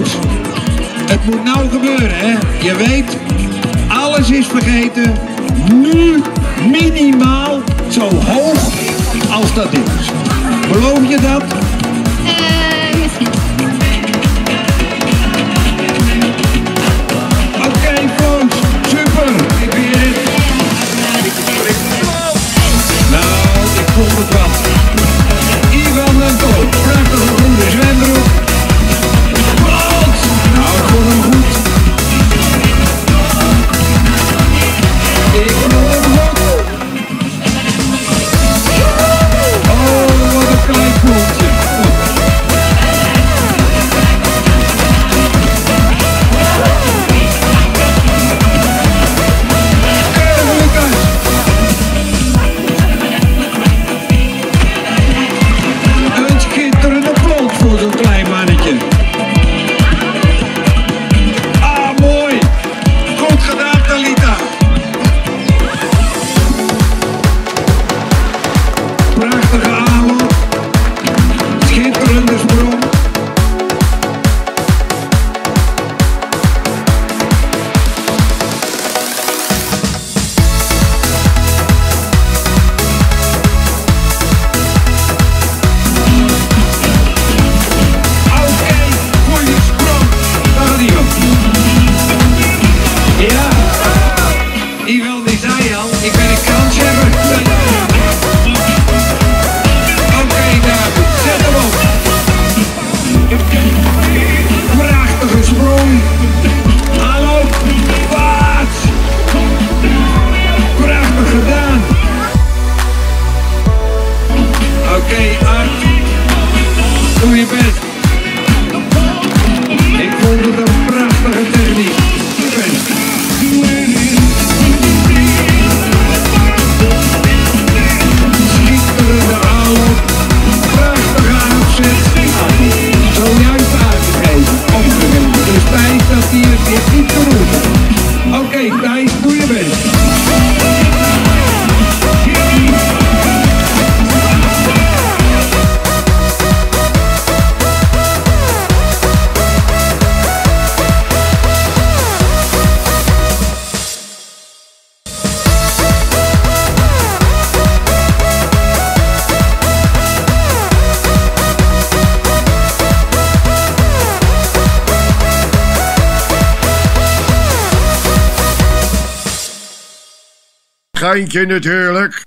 Het moet nou gebeuren hè. Je weet, alles is vergeten. Nu minimaal zo hoog als dat is. Beloof je dat? Eh, misschien. Oké Frank, super, ik ben hier. Nou, ik voel het wel. hebben gedaan. Oké, okay, Art. Doe je best. geintje natuurlijk.